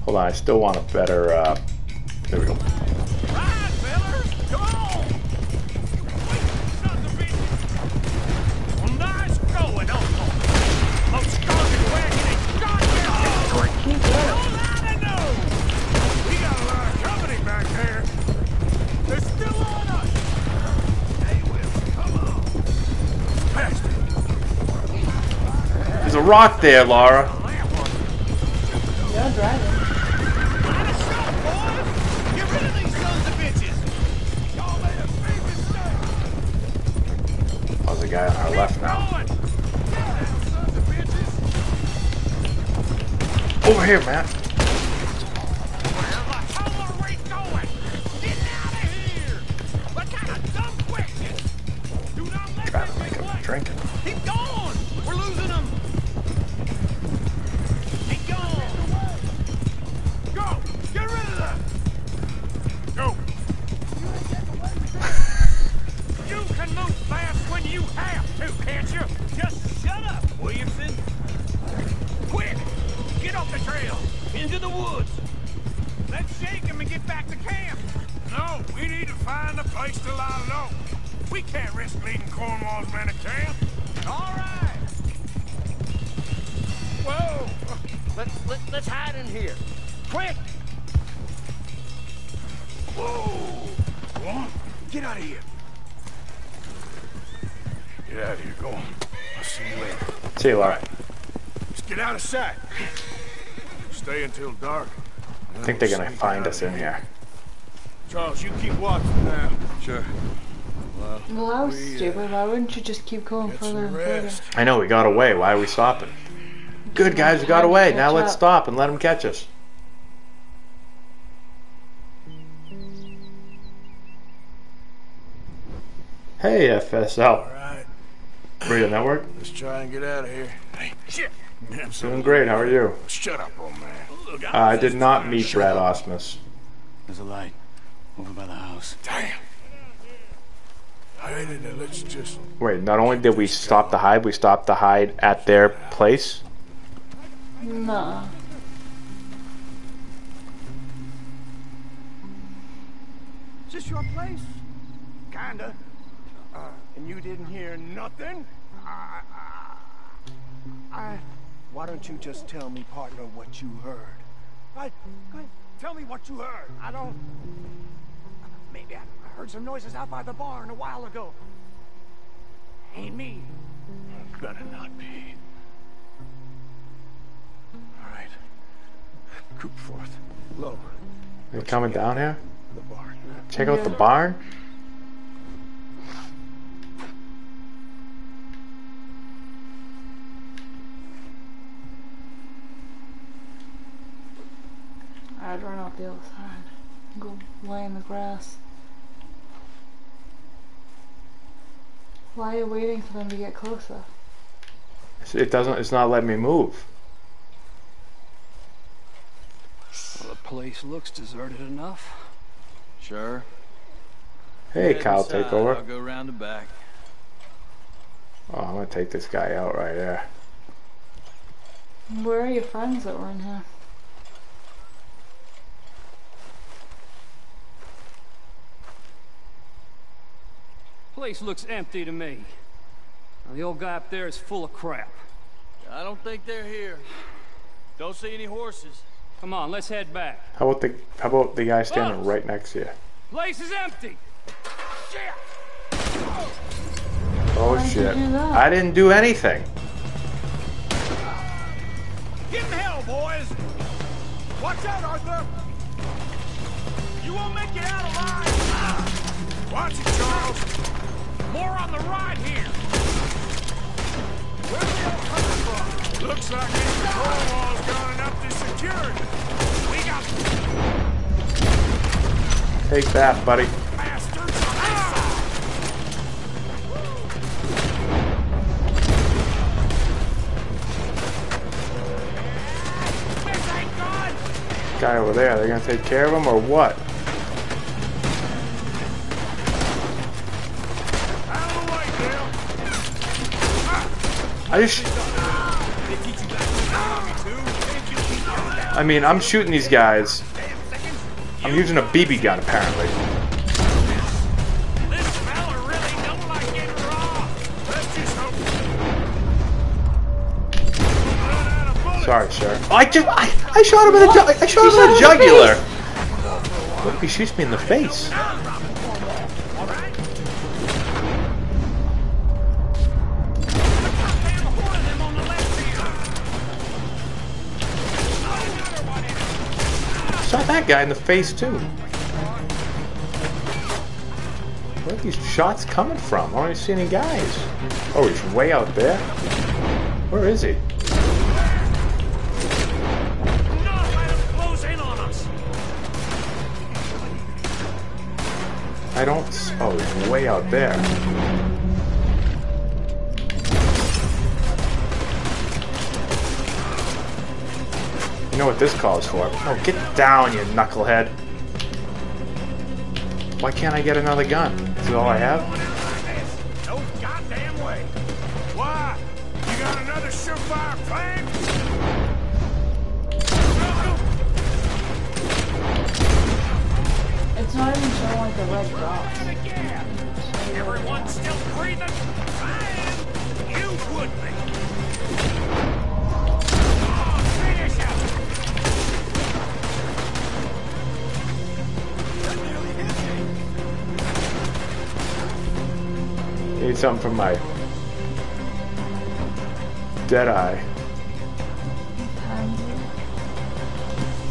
Hold on, I still want a better. Uh, there we go. Rock there, Laura. Yeah, driving. Get rid of these sons of bitches. Y'all made a big mistake. Oh, there's a guy on our left now. Sons of bitches. Over here, Matt. They're gonna find us in here. Charles, you keep watching now. Sure. Well, Well, that was we, uh, stupid. Why wouldn't you just keep going further and further? I know we got away. Why are we stopping? Good guys, we got away. Now Catch let's stop and let them catch us. Hey, FSL. All right. Radio Network. Let's try and get out of here. Hey, shit. Man, Doing great. How are you? Shut up, old man. Look, I did not meet Brad Ausmus. There's a light over by the house. Damn. All right, let's just. Wait, not only did we stop the hide, we stopped the hide at their place. Nah. Is this your place? Kinda. Uh, and you didn't hear nothing? I, I, I, why don't you just tell me, partner, what you heard? I, I, tell me what you heard. I don't. Maybe I, I heard some noises out by the barn a while ago. Ain't me. It better not be. All right. Coop forth. Low. They coming down here? The barn. Check out the barn. I'd run off the other side. Go lay in the grass. Why are you waiting for them to get closer? It doesn't. It's not letting me move. Well, the place looks deserted enough. Sure. Hey, Head Kyle, inside, take over. I'll go round the back. Oh, I'm gonna take this guy out right there. Where are your friends that were in here? Place looks empty to me. Now, the old guy up there is full of crap. I don't think they're here. Don't see any horses. Come on, let's head back. How about the How about the guy standing Boss! right next to you? Place is empty. Shit. Oh Why'd shit! do that? I didn't do anything. Give him hell, boys! Watch out, Arthur! You won't make it out alive! Ah! Watch it, Charles! More on the right here! Where they all coming from? Looks like this control wall's gone enough to secure it. We got Take that, buddy. bastards on this side! This ain't good! Guy over there, they're gonna take care of him or what? I just. I mean, I'm shooting these guys. I'm using a BB gun, apparently. This fella really don't like getting raw. Let's just hope Sorry, sir. Oh, I just. I, I shot him in the. I shot him in the jugular. What if he shoots me in the face? Guy in the face too. Where are these shots coming from? I don't see any guys. Oh, he's way out there. Where is he? I don't. Oh, he's way out there. You know what this calls for? Oh, get down, you knucklehead. Why can't I get another gun? Is it all I have? No goddamn way. Why? You got another surefire plan? It's not even showing like the red dots. Everyone still breathing? Something from my dead eye.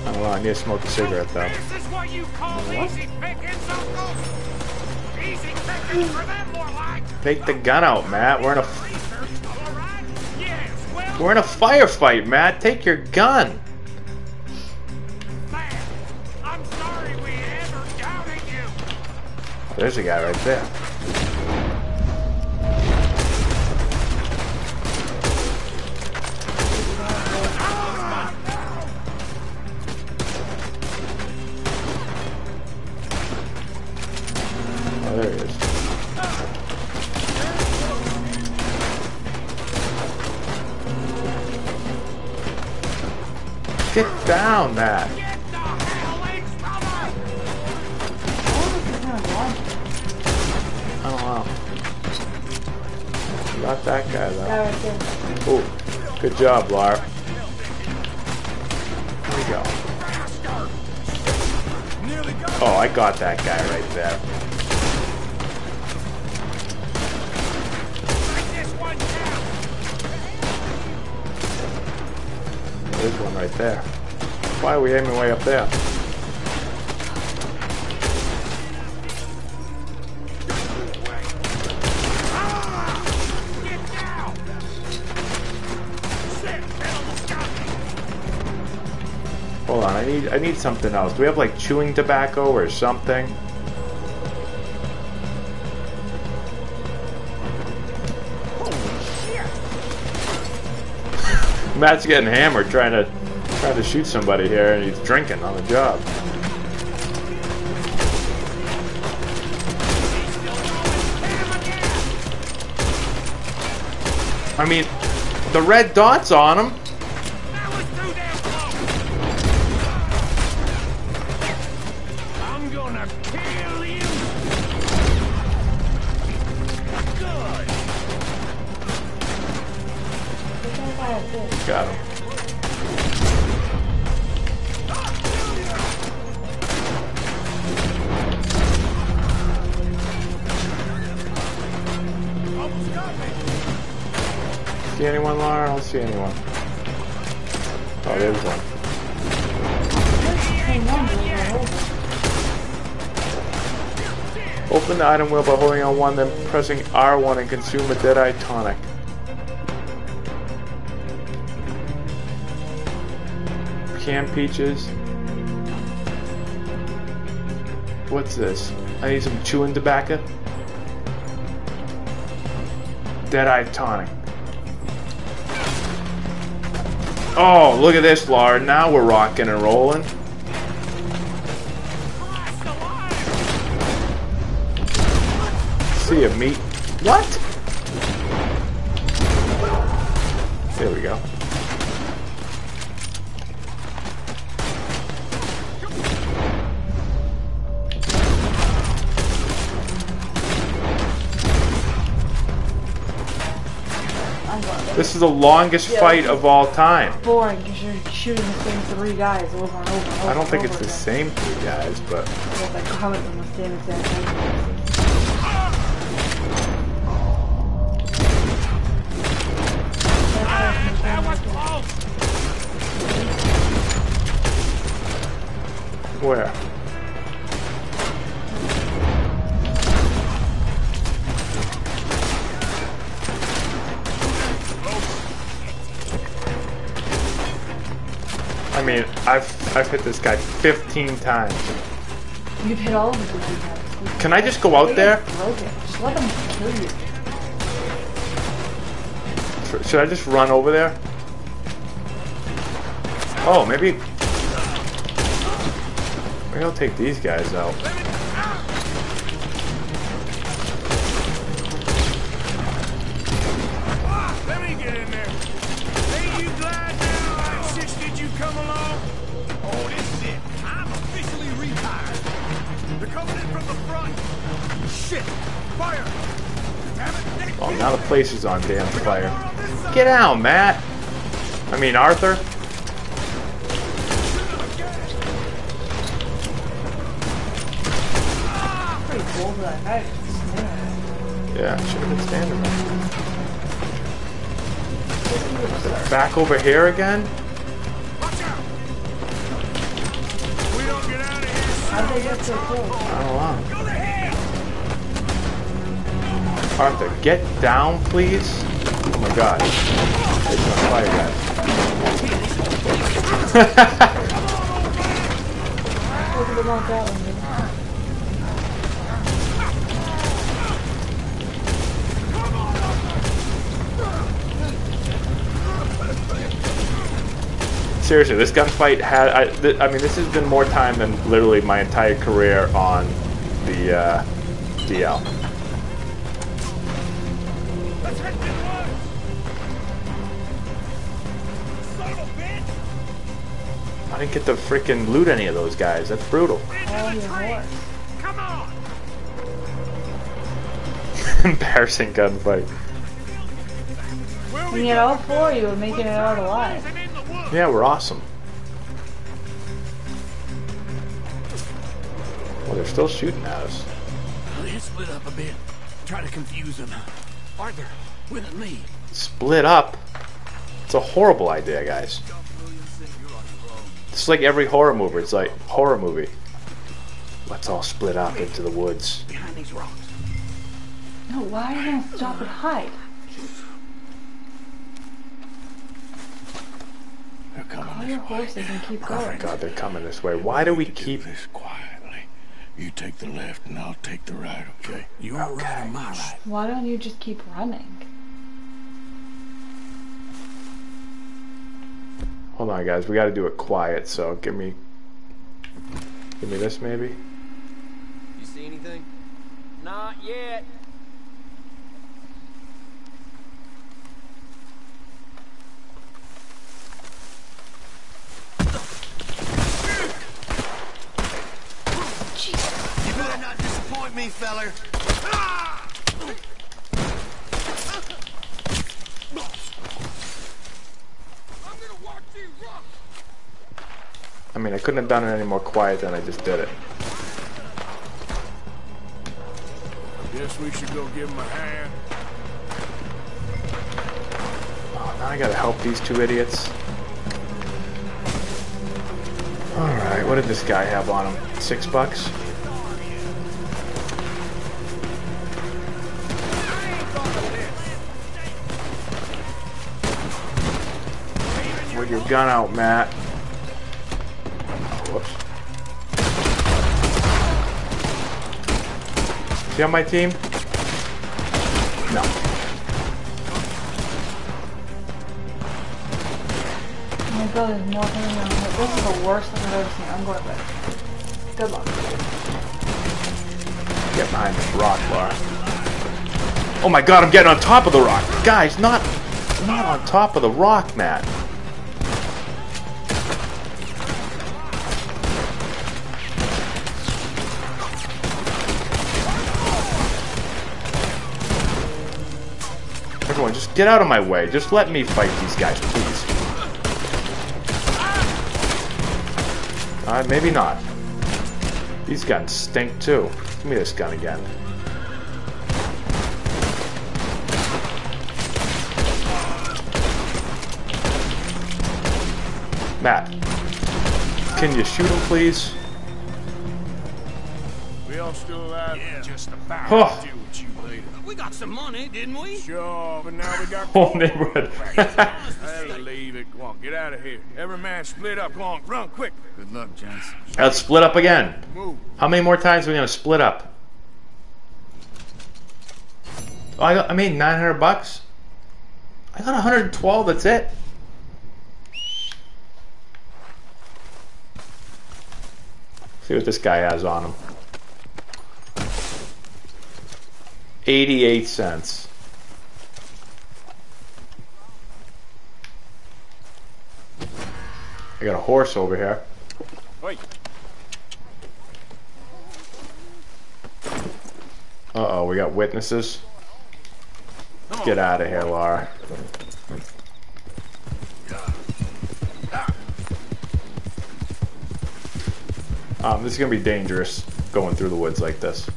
I don't know. I need to smoke a cigarette though. This is what you call easy pickings, Uncle? Easy pickings for them, more like. Take the gun out, Matt. We're in a we're in a firefight, Matt. Take your gun. I'm sorry we ever doubted you. There's a guy right there. Aiming way up there? Hold on, I need I need something else. Do we have like chewing tobacco or something? Matt's getting hammered trying to trying to shoot somebody here and he's drinking on the job. I mean, the red dots on him. The item wheel by holding on one, then pressing R1 and consume a Deadeye tonic. Canned peaches. What's this? I need some chewing tobacco. Deadeye tonic. Oh, look at this, Laura. Now we're rocking and rolling. Meat. What? There we go. This is the longest Yeah. fight of all time. Boring because you're shooting the same three guys over and over and over. I don't think it's over the same three guys, but Well, like coming from the same exact hit this guy 15 times. You've hit all of them. Can I just go out They there? Broken. Just let them kill you. Should I just run over there? Oh, maybe. Maybe I'll take these guys out. Shit! Fire! Oh, now the place is on damn fire. Get out, Matt. I mean, Arthur. Pretty cool for. Yeah, should have been standing there. Back over here again? How'd they get so close? I don't know. Arthur, get down, please. Oh my god. It's on fire, guys. Seriously, this gunfight had. I, th I mean, this has been more time than literally my entire career on the uh, DL. Didn't get to freaking loot any of those guys. That's brutal. Oh, your horse. Come on! Embarrassing gunfight. And yet all four of you are making it out alive. Yeah, we're awesome. Well, they're still shooting at us. Let's split up a bit. Try to confuse them. Arthur, with me. Split up? It's a horrible idea, guys. It's like every horror movie. It's like horror movie. Let's all split up into the woods. Behind these rocks. No, why are you gonna stop and hide? They're coming Call your horses and keep Oh my god, they're coming this way. Why do we keep this quietly? You take the left and I'll take the right, okay? You're right on my right. Why don't you just keep running? Hold on, guys. We got to do it quiet. So give me, give me this maybe. You see anything? Not yet. You better not disappoint me, feller. Ah! I mean, I couldn't have done it any more quiet than I just did it. Guess we should go give him a hand. Oh, now I gotta help these two idiots. Alright, what did this guy have on him? Six bucks? Your gun out, Matt. Whoops. Is he on my team? No. Oh my god, there's more coming around. This is the worst thing I've ever seen. I'm going back. Good luck. Get behind this rock, Laura. Oh my god, I'm getting on top of the rock. Guys, not not on top of the rock, Matt. Everyone, just get out of my way. Just let me fight these guys, please. Uh, maybe not. These guns stink too. Give me this gun again. Matt, can you shoot him, please? We all still alive? Yeah, just about. Oh. I'll deal with you later. We got some money, didn't we? Sure, but now we got Whole neighborhood. Hey, leave it. Come on, get out of here. Every man split up. Come on, run quick. Good luck, Johnson. Let's split up again. Move. How many more times are we gonna split up? Oh, I got. I made 900 bucks. I got 112. That's it. See what this guy has on him. 88 cents. I got a horse over here. Wait. Uh oh, we got witnesses. Get out of here, Laura. Um, this is gonna be dangerous going through the woods like this.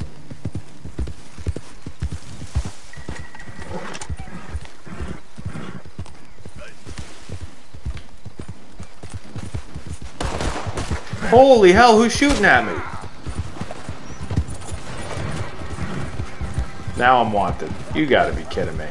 Holy hell, who's shooting at me? Now I'm wanted. You gotta be kidding me.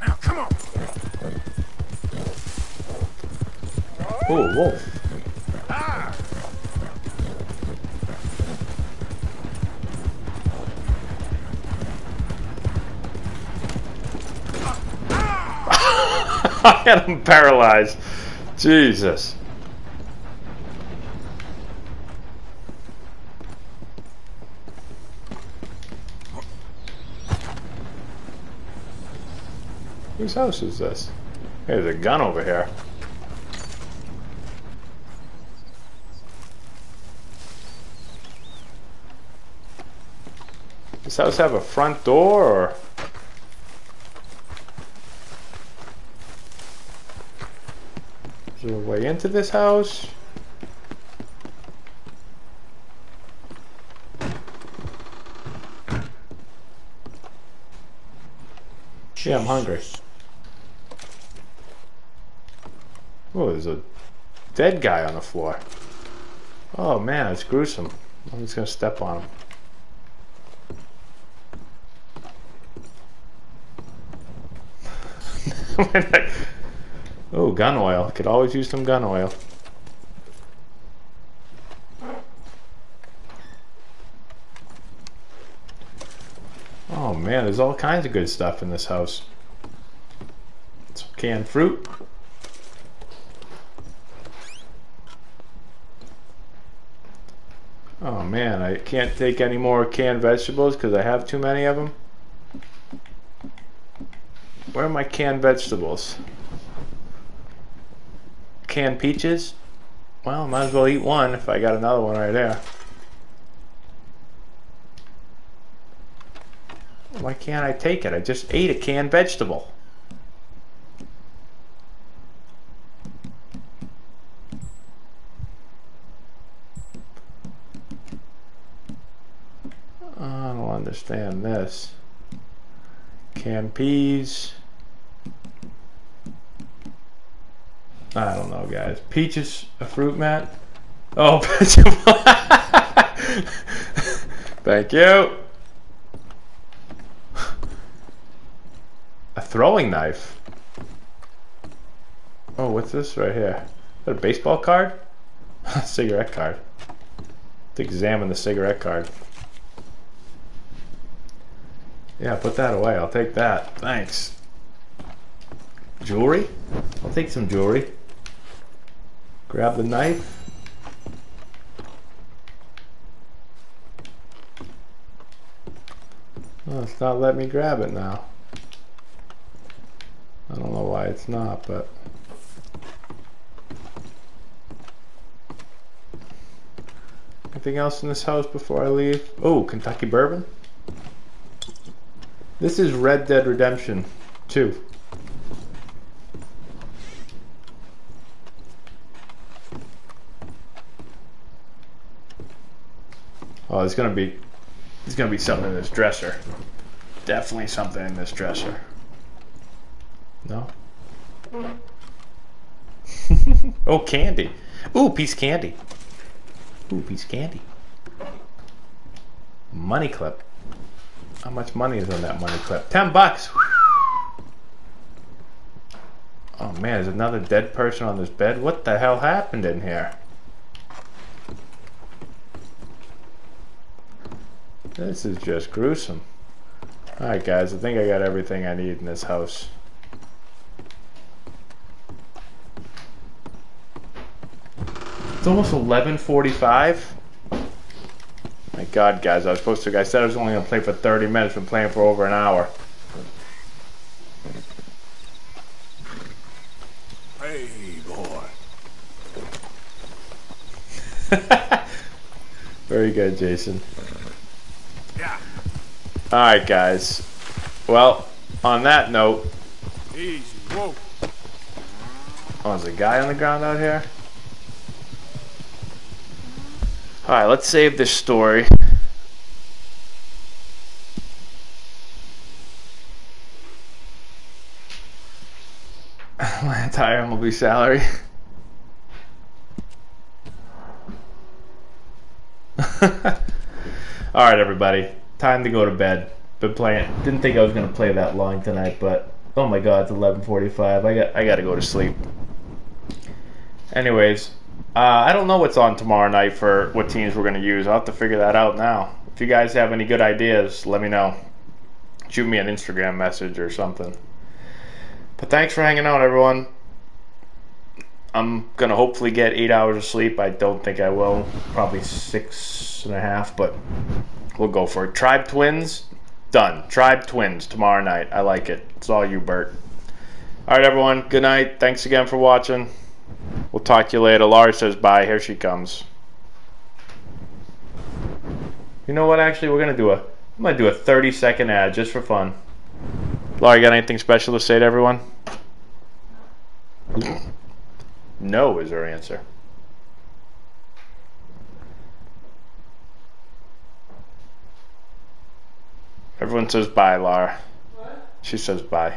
Now, come on. I had him paralyzed. Jesus. Whose house is this? There's a gun over here. Does this house have a front door or? Is there a way into this house? Yeah, I'm hungry. Oh, there's a dead guy on the floor. Oh man, it's gruesome. I'm just gonna step on him. oh, gun oil. Could always use some gun oil. Oh man, there's all kinds of good stuff in this house. Some canned fruit. Oh man, I can't take any more canned vegetables because I have too many of them. Where are my canned vegetables? Canned peaches? Well, might as well eat one if I got another one right there. Why can't I take it? I just ate a canned vegetable. I don't understand this. Canned peas. I don't know, guys. Peaches, a fruit mat. Oh, thank you. A throwing knife. Oh, what's this right here? Is that a baseball card? A cigarette card. To examine the cigarette card. Yeah, put that away. I'll take that. Thanks. Jewelry? I'll take some jewelry. Grab the knife. Oh, it's not letting me grab it now. I don't know why it's not, but... Anything else in this house before I leave? Oh, Kentucky Bourbon? This is Red Dead Redemption 2. Oh, there's gonna be there's gonna be something in this dresser. Definitely something in this dresser. No? oh, candy. Ooh, piece candy. Ooh, piece candy. Money clip. How much money is on that money clip? Ten bucks. Oh man, there's another dead person on this bed. What the hell happened in here? This is just gruesome. Alright guys, I think I got everything I need in this house. It's almost 11:45. My God, guys! I was supposed to. I said I was only gonna play for 30 minutes. Been playing for over an hour. Hey, boy. Very good, Jason. Yeah. All right, guys. Well, on that note. Easy, whoa. Oh, there's a guy on the ground out here. Alright, let's save this story. My entire MLB salary. Alright, everybody. Time to go to bed. Been playing. Didn't think I was going to play that long tonight, but oh my god, it's 11:45. I got I got to go to sleep. Anyways, uh, I don't know what's on tomorrow night for what teams we're going to use. I'll have to figure that out now. If you guys have any good ideas, let me know. Shoot me an Instagram message or something. But thanks for hanging out, everyone. I'm going to hopefully get eight hours of sleep. I don't think I will. Probably six and a half, but we'll go for it. Tribe Twins, done. Tribe Twins tomorrow night. I like it. It's all you, Bert. All right, everyone. Good night. Thanks again for watching. We'll talk to you later. Laura says bye. Here she comes. You know what? Actually, we're gonna do a. I'm gonna do a 30 second ad just for fun. Laura, you got anything special to say to everyone? No is her answer. Everyone says bye, Laura. What? She says bye.